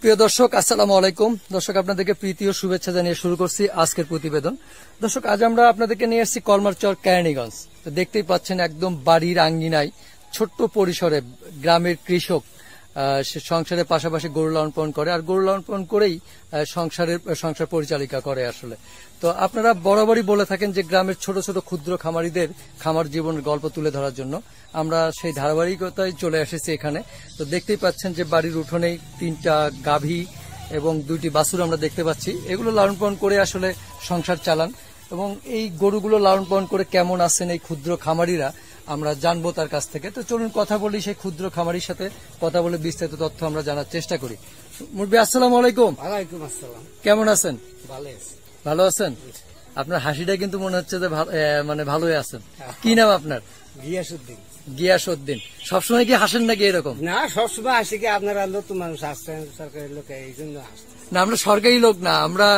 প্রিয় দর্শক, আসসালামু আলাইকুম। দর্শক, আপনাদেরকে প্রীতি ও শুভেচ্ছা জানিয়ে শুরু করছি আজকের প্রতিবেদন। দর্শক, আজ আমরা আপনাদেরকে নিয়ে এসেছি কলমারচর ক্যারানীগঞ্জ তো দেখতেই পাচ্ছেন, একদম বাড়ির আঙ্গিনায় ছোট্ট পরিসরে গ্রামের কৃষক সংসারের পাশাপাশি গরু লালন পালন করে, আর গরু লালন পালন করেই সংসারের, সংসার পরিচালিকা করে আসলে। তো আপনারা বরাবরই বলে থাকেন যে গ্রামের ছোট ছোট ক্ষুদ্র খামারিদের খামার জীবনের গল্প তুলে ধরার জন্য। আমরা সেই ধারাবাহিকতায় চলে এসেছি এখানে। তো দেখতেই পাচ্ছেন যে বাড়ির উঠোনেই তিনটা গাভী এবং দুইটি বাছুর আমরা দেখতে পাচ্ছি। এগুলো লালন পালন করে আসলে সংসার চালান। এবং এই গরুগুলো লালন পালন করে কেমন আছেন এই ক্ষুদ্র খামারিরা আমরা জানব তার কাছ থেকে। তো চলুন কথা বলি সেই ক্ষুদ্র খামারির সাথে। কথা বলে বিস্তারিত তথ্য আমরা জানার চেষ্টা করি। মুরবি আসসালাম আলাইকুম। ওয়ালাইকুম আসসালাম। কেমন আছেন? ভালো আছি। ভালো আছেন? আপনার হাসিটা কিন্তু মনে হচ্ছে যে মানে ভালোই আছেন। কি নাম আপনার? গিয়াসুদ্দিন। গিয়াস উদ্দিন সবসময় কি হাসেন নাকি এরকম? না সবসময় আসি কি আপনারা নতুন মানুষ আসছেন সরকারি লোকে এই জন্য না আমরা সরকারি লোক না আমরা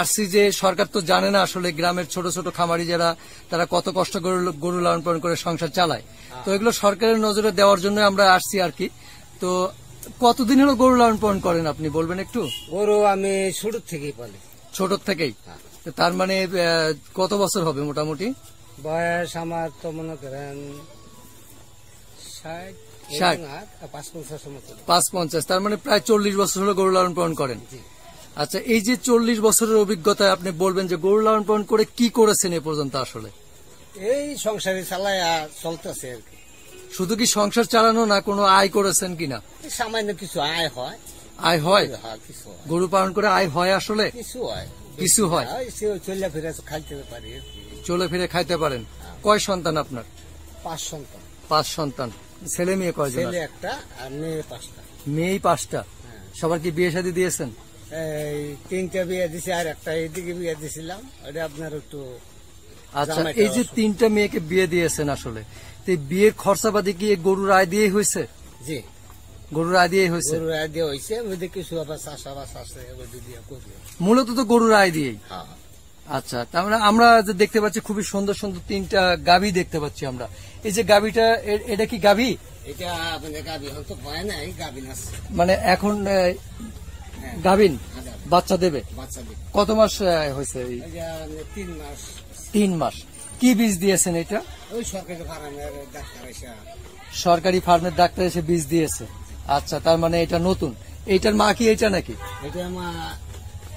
আসছি যে সরকার তো জানে না আসলে গ্রামের ছোট ছোট খামারি যারা তারা কত কষ্ট করে গরু লালন পালন করে সংসার চালায়। তো এগুলো সরকারের নজরে দেওয়ার জন্য আমরা আসছি আর কি। তো কতদিন হলো গরু লালন পালন করেন আপনি বলবেন একটু? গরু আমি ছোট থেকেই পালি। ছোট থেকেই? হ্যাঁ। তার মানে কত বছর হবে মোটামুটি? বয়স আমার তো মনে করেন পাঁচ পঞ্চাশ তার মানে প্রায় চল্লিশ বছর হলো গরু লালন পালন করেন। আচ্ছা এই যে চল্লিশ বছরের অভিজ্ঞতায় আপনি বলবেন যে গরু লালন পালন করে কি করেছেন এ পর্যন্ত আসলে? এই সংসারে চালায় চলতেছে আর কি। শুধু কি সংসার চালানো না কোনো আয় করেছেন কিনা সামান্য কিছু আয় হয়। আয় হয়? হ্যাঁ, হয়। গরু পালন করে আয় হয় আসলে? কিছু হয়। কিছু হয়? চলে ফিরে খাইতে পারি চলে ফিরে খাইতে পারেন। কয় সন্তান আপনার? পাঁচ সন্তান। পাঁচ সন্তান। ছেলে মেয়ে কয়জন ছেলে একটা আর মেয়ে পাঁচটা। মেয়েই পাঁচটা? হ্যাঁ। সবার কি বিয়ে শাদী দিয়েছেন? এই তিনটা বিয়ে দিছি আর একটা এইদিকে বিয়ে দিছিলাম। ওটা আপনার একটু আচ্ছা এই যে তিনটা মেয়েকে বিয়ে দিয়েছেন আসলে তো বিয়ের খরচাপাতি কি গরুর আয় দিয়ে হয়েছে? জি। গরুর আয় দিয়ে হয়েছে? গরু আয় দিয়ে হয়েছে ওইদিকে কিছু আবার চাষাবাস আছে করি। মূলত তো গরুর আয় দিয়েই। হ্যাঁ। আচ্ছা তার মানে আমরা যে দেখতে পাচ্ছি খুবই সুন্দর সুন্দর তিনটা গাভী দেখতে পাচ্ছি আমরা। এই যে গাভীটা এটা কি গাভী? এটা আপনাদের গাবি হয়তো ভয় নাই গাবি আছে মানে এখন হ্যাঁ। গাভীন? হাজার বাচ্চা দেবে? কত মাস হয়েছে আপনার তিন মাস। তিন মাস। কি বীজ দিয়েছেন এটা? ওই সরকারি ফার্মের ডাক্তার এসে। সরকারি ফার্মের ডাক্তার এসে বীজ দিয়েছে। আচ্ছা তার মানে এটা নতুন। এইটার মা কি এইটা নাকি? এটা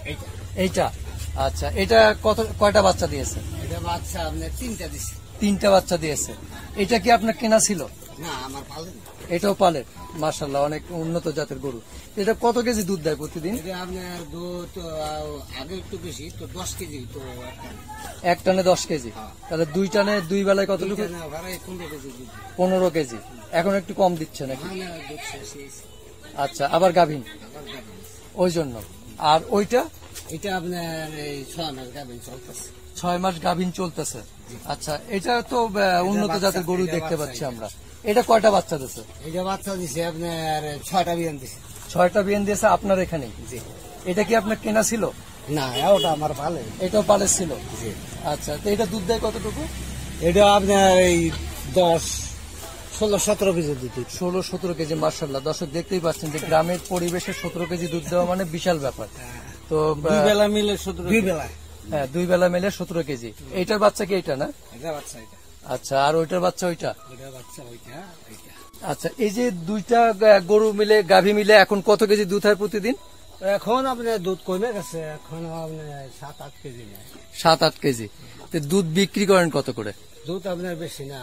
এইটা। এইটা। আচ্ছা এটা কত কয়টা বাচ্চা দিয়েছে? এটা বাচ্চা আপনার তিনটা দিছে। তিনটা বাচ্চা দিয়েছে। এটা কি আপনার কেনা ছিল? না আমার পালেন এটাও পালে মার্শাল্লাহ অনেক উন্নত জাতের গরু। এটা কত কেজি দুধ দেয় প্রতিদিন? আপনার দুধ আগে একটু বেশি তো দশ কেজি তো এক টানে। দশ কেজি? হ্যাঁ। তাহলে দুই টানে দুই বেলায় কতটুকু না, ভাড়ায় পনেরো কেজি এখন একটু কম দিচ্ছে নাকি। আচ্ছা আবার গাভিন। ওই জন্য। আর ওইটা? এটা আপনার এই ছয় মাস গাভীন চলতেছে। ছয় মাস গাভিন চলতেছে। আচ্ছা এটা তো উন্নত জাতের গরু দেখতে পাচ্ছি আমরা। এটা কয়টা বাচ্চা দিচ্ছে এটা বাচ্চা দিছে আপনার ছয়টা বিয়ান দিছে। ছয়টা বিয়ান দিয়েছে আপনার এখানেই জি। এটা কি আপনার কেনা ছিল? না ওটা আমার ভালো এটাও পালের ছিল? জি। আচ্ছা তো এটা দুধ দেয় কতটুকু? এটা আপনার এই দশ ষোলো সতেরো কেজি দুধ ষোলো সতেরো কেজি মার্শাল্লাহ দর্শক দেখতেই পাচ্ছেন যে গ্রামের পরিবেশে সতেরো কেজি দুধ দেওয়া মানে বিশাল ব্যাপার। তো দুই বেলা মিলে সতেরো দুই বেলায়। হ্যাঁ দুই বেলা মিলে সতেরো কেজি। এইটার বাচ্চা কি এটা না? বাচ্চা এটা। আচ্ছা আর ওইটার বাচ্চা ওইটা? আচ্ছা এই যে দুইটা গরু মিলে গাভী মিলে এখন কত কেজি দুধ হয় প্রতিদিন? এখন আপনার দুধ কমে গেছে এখন আপনার সাত আট কেজি সাত আট কেজি। তো দুধ বিক্রি করেন কত করে? দুধ আপনার বেশি না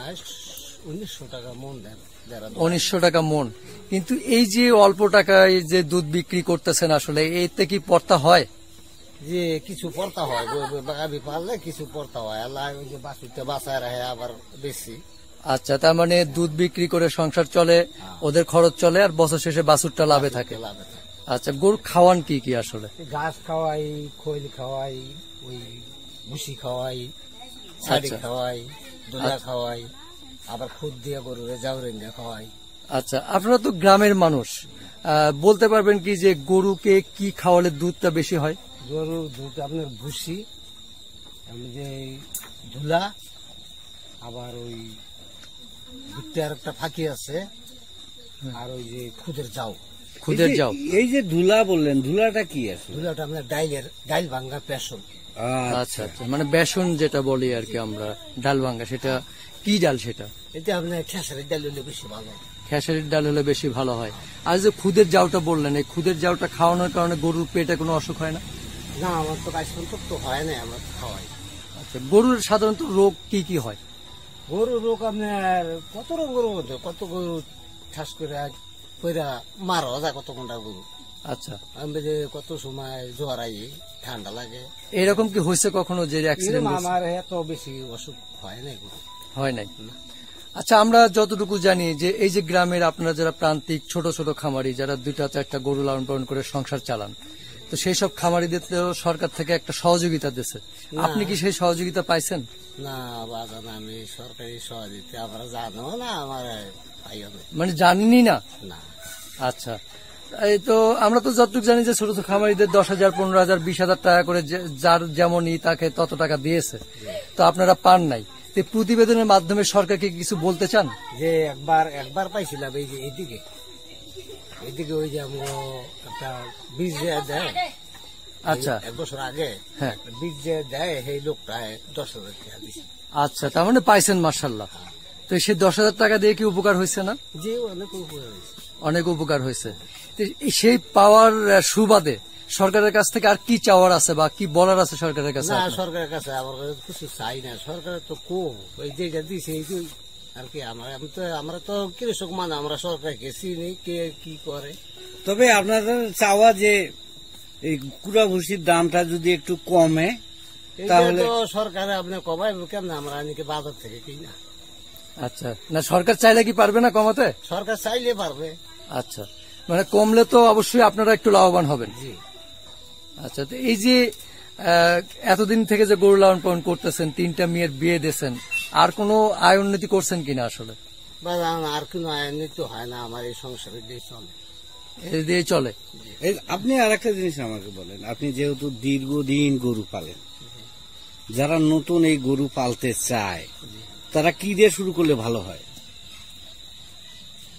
উনিশশো টাকা মন দেন উনিশশো টাকা মন। কিন্তু এই যে অল্প টাকায় যে দুধ বিক্রি করতেছেন আসলে এতে কি পর্তা হয়? যে কিছু পড়তা হয় পারলে কিছু পড়তা হয়। আল্লাহ ওই যে বাসুরটা বাসায় রাখে আবার বেশি। আচ্ছা তার মানে দুধ বিক্রি করে সংসার চলে ওদের খরচ চলে আর বছর শেষে বাছুরটা লাভে থাকে। আচ্ছা গরু খাওয়ান কি কি আসলে? ঘাস খাওয়াই খৈল খাওয়াই ওই ভুসি খাওয়াই আচ্ছা। খাওয়াই দোলা খাওয়াই। আবার খুদ দিয়ে গরু গরুরে জাউরেঙ্গা খাওয়াই। আচ্ছা আপনারা তো গ্রামের মানুষ। বলতে পারবেন কি যে গরুকে কি খাওয়ালে দুধটা বেশি হয়? গরুর দুধ আপনার ভুসি যে ধুলা আবার ওই দুধটা আর একটা ফাঁকি আছে আর ওই যে খুদের যাও খুদের যাও এই যে ধুলা বললেন ধুলাটা কি আছে? ধুলাটা আপনার ডাইলের ডাইল ভাঙ্গা পেশন। আচ্ছা আচ্ছা। মানে বেসন যেটা বলি আর কি আমরা ডাল ভাঙ্গা সেটা কি ডাল সেটা? এটা আপনার খেসারের ডাল হলে বেশি ভালো খেসারির ডাল হলে বেশি ভালো হয়। আর যে খুদের জাউটা বললেন এই খুদের জাউটা খাওয়ানোর কারণে গরুর পেটে কোনো অসুখ হয় না? না আমার তো কাজ পর্যন্ত তো হয় না আমরা খাওয়াই। আচ্ছা গরুর সাধারণত রোগ কি কি হয়? গরুর রোগ আপনার কত রোগ গরু কত গরু ঠাস করে পয়রা মারা যায় কত ঘণ্টা গরু। আচ্ছা। আমি কত সময় জ্বর আই ঠান্ডা লাগে। এরকম কি হয়েছে কখনো যে অ্যাক্সিডেন্ট আমার এত বেশি অসুখ হয় না হয় নাই। আচ্ছা আমরা যতটুকু জানি যে এই যে গ্রামের আপনারা যারা প্রান্তিক ছোট ছোট খামারি যারা দুইটা চারটা গরু লালন পালন করে সংসার চালান তো সেই সব খামারিদের তো সরকার থেকে একটা সহযোগিতা দিচ্ছে আপনি কি সেই সহযোগিতা পাইছেন? না বাজান আমি সরকারি সহযোগিতা আমরা জানো না আমার। মানে জানেনই না। আচ্ছা। তো আমরা তো যতটুকু জানি যে ছোট ছোট খামারিদের দশ হাজার পনেরো হাজার বিশ হাজার টাকা করে যার যেমনই তাকে তত টাকা দিয়েছে। তো আপনারা পান নাই। তো প্রতিবেদনের মাধ্যমে সরকারকে কিছু বলতে চান? যে একবার একবার পাইছিলাম এই যে এইদিকে এইদিকে ওই যে আমার একটা বীজ দেয়। আচ্ছা। এক বছর আগে হ্যাঁ। বীজ দেয় সেই লোকটা দশ হাজার টাকা আচ্ছা তার মানে পাইছেন মার্শাল্লাহ তো সেই দশ হাজার টাকা দিয়ে কি উপকার হয়েছে না? অনেক উপকার হয়েছে। অনেক উপকার হয়েছে। তো এই- সেই পাওয়ার সুবাদে সরকারের কাছ থেকে আর কি চাওয়ার আছে বা কি বলার আছে সরকারের কাছে না সরকারের কাছে আমার কিছু চাই না। সরকারের তো কম। যেটা দিছে এই আর কি আমরা আমি তো আমরা তো কৃষক মানে আমরা সরকারকে চিনি কে কি করে। তবে আপনাদের চাওয়া যে এই কুড়া ভুসির দামটা যদি একটু কমে তাহলে- সরকারে আপনি কমাই কেমন? আমরা নাকি বাজার থেকে কিনা। আচ্ছা। না সরকার চাইলে কি পারবে না কমাতে? সরকার চাইলে পারবে। আচ্ছা। মানে কমলে তো অবশ্যই আপনারা একটু লাভবান হবেন। জি। আচ্ছা তো এই যে এতদিন থেকে যে গরু লালন পালন করতেছেন তিনটা মেয়ের বিয়ে দিয়েছেন আর কোনো আয় উন্নতি করছেন কিনা আসলে? আর কোনো আয় উন্নতি হয় না আমার এই সংসারে দিয়ে চলে। এই দিয়ে চলে? এই আপনি আর একটা জিনিস আমাকে বলেন আপনি যেহেতু দীর্ঘদিন গরু পালেন যারা নতুন এই গরু পালতে চায় তারা কি দিয়ে শুরু করলে ভালো হয়?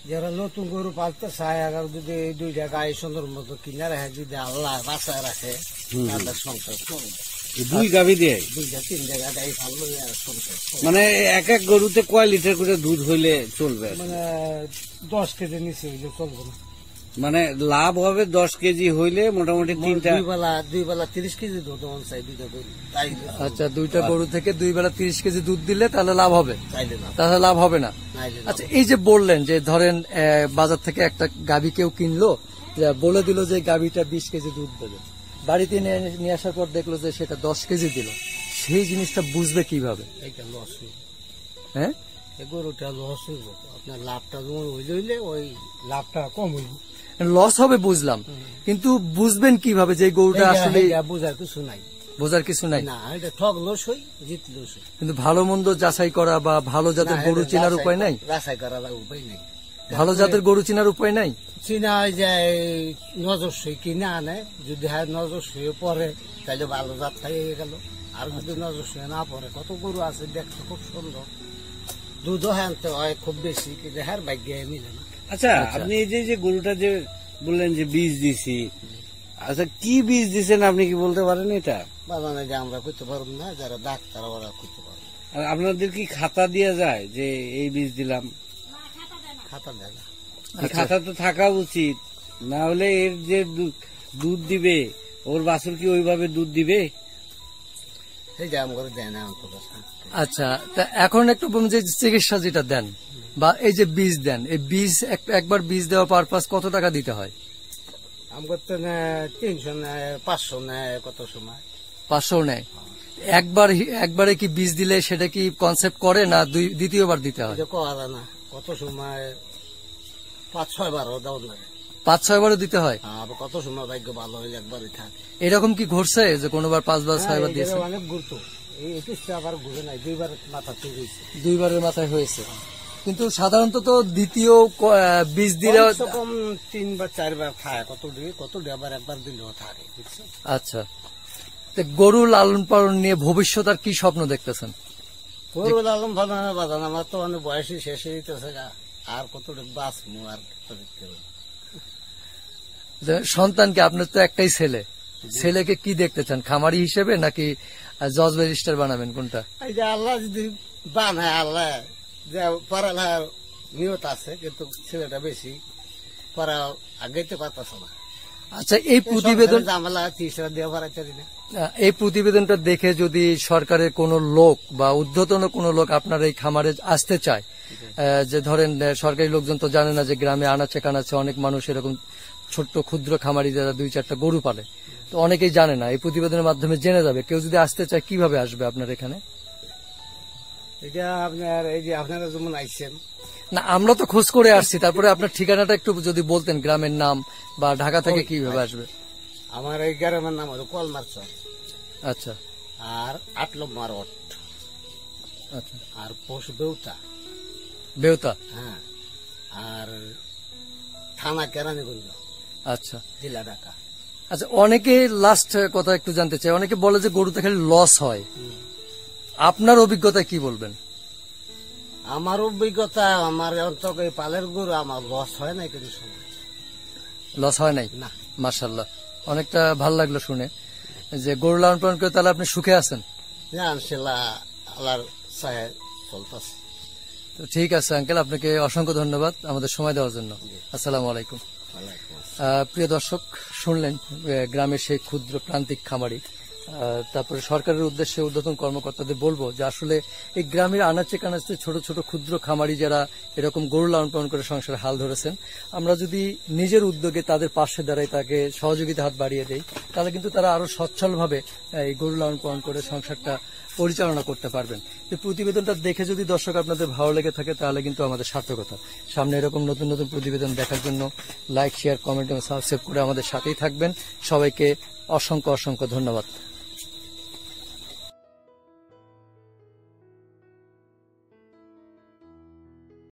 যারা নতুন গরু পালতে চায় আর যদি এই দুইটা গায়ে সুন্দর মতো কিনে রাখে যদি আল্লাহ বাঁচায় রাখে তাদের সংসার দুই গাভী দিয়ে দুইটা তিন জায়গা গায়ে ভালো সংসার মানে এক এক গরুতে কয় লিটার করে দুধ হইলে চলবে? মানে দশ কেজি নিচে হইলে চলবে না। মানে লাভ হবে দশ কেজি হইলে মোটামুটি তিনটা দুই বেলা দুই বেলা তিরিশ কেজি দুধ চাই দুইটা চাইলে আচ্ছা দুইটা গরু থেকে দুই বেলা তিরিশ কেজি দুধ দিলে তাহলে লাভ হবে? তাহলে লাভ হবে না? আচ্ছা এই যে বললেন যে ধরেন বাজার থেকে একটা গাভী কেউ কিনলো বলে দিল যে গাভীটা বিশ কেজি দুধ দেবে। বাড়িতে নিয়ে নিয়ে আসার পর দেখল যে সেটা দশ কেজি দিল। সেই জিনিসটা বুঝবে কীভাবে? হ্যাঁ? গরুটা লস হইব। আপনার লাভটা যেমন হইলে ওই লাভটা কম হইব। লস হবে বুঝলাম। কিন্তু বুঝবেন কীভাবে যে গরুটা আসলে বোঝার কিছু নাই। বোঝার কিছু নাই। না এটা ঠক লস হই জিত লস কিন্তু ভালো মন্দ যাচাই করা বা ভালো জাতের গরু চেনার উপায় নাই? যাচাই করার উপায় নেই। ভালো জাতের গরু চেনার উপায় নাই? চীনা ওই যে এই নজর সই কিনে আনে? যদি হ্যাঁ নজর পরে তাহলে ভালো জাত খাইয়ে গেল। আর যদি নজর না পড়ে কত গরু আছে দেখতে খুব সুন্দর। দুধও হ্যানতে হয় খুব বেশি কিন্তু হ্যাঁ ভাগ্য মিলে না। আচ্ছা আপনি এই যে যে গরুটা যে বললেন যে বীজ দিছি আচ্ছা কি বীজ দিছেন আপনি কি বলতে পারেন এটা? বাজানে যে আমরা করতে পারব না যারা ডাক্তার ওরা করতে পারবে আর আপনাদের কি খাতা দেওয়া যায় যে এই বীজ দিলাম? খাতা দেয় না। এই খাতা তো থাকা উচিত। না হলে এর যে দুধ দিবে ওর বাছুর কি ওইভাবে দুধ দিবে? আচ্ছা তা এখন একটু বলুন যে চিকিৎসা যেটা দেন। বা এই যে বীজ দেন এই বীজ একবার বীজ দেওয়া পারপাস কত টাকা দিতে হয়? আম করতে তিনশো নেয় পাঁচশো নেয় কত সময়? পাঁচশো নেয়। একবার একবারে কি বীজ দিলে সেটা কি কনসেপ্ট করে না দুই দ্বিতীয়বার দিতে হয়? এটা না। কত সময়? পাঁচ ছয় বারও দেওয়া লাগে। পাঁচ ছয় বারও দিতে হয়? কত সময় ভাগ্য ভালো হইলে একবারই থাকে। এরকম কি ঘটছে যে কোনোবার পাঁচবার ছয়বার হ্যাঁ, দিয়েছে অনেক গুরুত্ব। এই একুশটা আবার ঘুরে নাই দুইবার মাথা দুইবারের মাথায় হয়েছে। কিন্তু সাধারণত তো দ্বিতীয় বীজ দিলে কম তিনবার চারবার খায় কত দিয়ে কত দিয়ে আবার একবার দিলেও থাকে আচ্ছা। গরু লালন পালন নিয়ে ভবিষ্যৎ আর কি স্বপ্ন দেখতেছেন? গরু লালন ফালন বাজান আমার তো অনেক বয়সই শেষ হয়ে যেতেছে আর কত বাঁচমু আর সন্তানকে আপনার তো একটাই ছেলে। ছেলেকে কি দেখতে চান খামারি হিসেবে নাকি জজ ব্যারিস্টার বানাবেন কোনটা? আল্লাহ যদি বানায় আল্লাহ যে নিয়ত আছে কিন্তু ছেলেটা বেশি পড়া আগাইতে পারতেছে না। আচ্ছা এই প্রতিবেদন না এই প্রতিবেদনটা দেখে যদি সরকারের কোনো লোক বা ঊর্ধ্বতন কোনো লোক আপনার এই খামারে আসতে চায় যে ধরেন সরকারি লোকজন তো জানে না যে গ্রামে আনাচে কানাচে অনেক মানুষ এরকম ছোট্ট ক্ষুদ্র খামারি যারা দুই চারটা গরু পালে। তো অনেকেই জানে না এই প্রতিবেদনের মাধ্যমে জেনে যাবে। কেউ যদি আসতে চায় কীভাবে আসবে আপনার এখানে? এটা আপনার এই যে আপনারা যেমন আইসেন না আমরা তো খোঁজ করে আসছি। তারপরে আপনার ঠিকানাটা একটু যদি বলতেন গ্রামের নাম বা ঢাকা থেকে কীভাবে আসবে? আমার এই গ্রামের নাম হলো কলমারচর আচ্ছা। আর আট নম্বর আচ্ছা। আর পোষ বেউতা। বেউতা? হ্যাঁ। আর থানা কেরানীগঞ্জ। আচ্ছা। জেলা ঢাকা। আচ্ছা অনেকে লাস্ট কথা একটু জানতে চাই। অনেকে বলে যে গরুতে খালি লস হয়। আপনার অভিজ্ঞতা কি বলবেন? আমার অভিজ্ঞতা আমার পালের গরু আমার লস হয় না কিন্তু সময়। লস হয় নাই? না। মার্শাল্লাহ অনেকটা ভালো লাগল শুনে। যে গরু লালন পালন করে তাহলে আপনি সুখে আছেন? জান সেলা আল্লাহর সাহেব চলতেছে। তো ঠিক আছে আঙ্কেল আপনাকে অসংখ্য ধন্যবাদ আমাদের সময় দেওয়ার জন্য। আসসালামু আলাইকুম। প্রিয় দর্শক শুনলেন গ্রামের সেই ক্ষুদ্র প্রান্তিক খামারি। তারপরে সরকারের উদ্দেশ্যে ঊর্ধ্বতন কর্মকর্তাদের বলব যে আসলে এই গ্রামের আনাচে কানাচে ছোট ছোট ক্ষুদ্র খামারি যারা এরকম গরু লালন পালন করে সংসারে হাল ধরেছেন, আমরা যদি নিজের উদ্যোগে তাদের পাশে দাঁড়াই, তাকে সহযোগিতা হাত বাড়িয়ে দেই, তাহলে কিন্তু তারা আরও সচ্ছলভাবে এই গরু লালন পালন করে সংসারটা পরিচালনা করতে পারবেন। এই প্রতিবেদনটা দেখে যদি দর্শক আপনাদের ভালো লেগে থাকে, তাহলে কিন্তু আমাদের সার্থকতা। সামনে এরকম নতুন নতুন প্রতিবেদন দেখার জন্য লাইক, শেয়ার, কমেন্ট এবং সাবস্ক্রাইব করে আমাদের সাথেই থাকবেন। সবাইকে অসংখ্য অসংখ্য ধন্যবাদ।